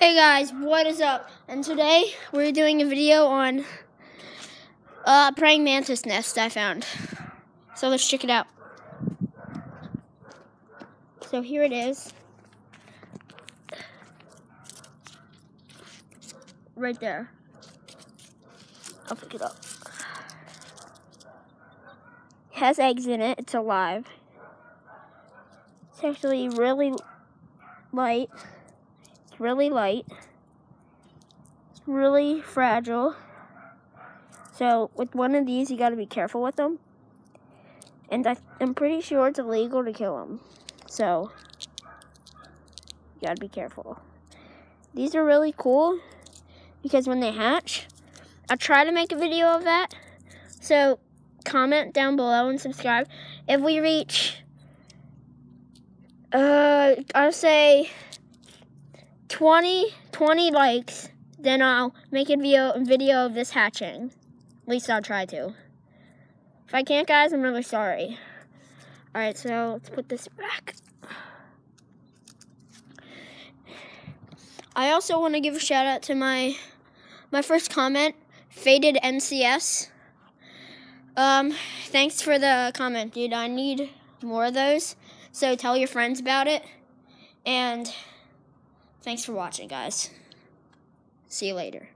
Hey guys, what is up? And today we're doing a video on uh, praying mantis nest I found. So let's check it out. So here it is. Right there. I'll pick it up. It has eggs in it. It's alive. It's actually really light. Really light. It's really fragile. So with one of these, you got to be careful with them. And I, am pretty sure it's illegal to kill them. So you got to be careful. These are really cool because when they hatch, I'll try to make a video of that. So comment down below and subscribe. If we reach, uh, I'll say 20, 20 likes, then I'll make a video, video of this hatching. At least I'll try to. If I can't, guys, I'm really sorry. All right, so let's put this back. I also want to give a shout out to my my first comment, Faded MCS. Um, thanks for the comment, dude. I need more of those. So tell your friends about it. And Thanks for watching, guys. See you later.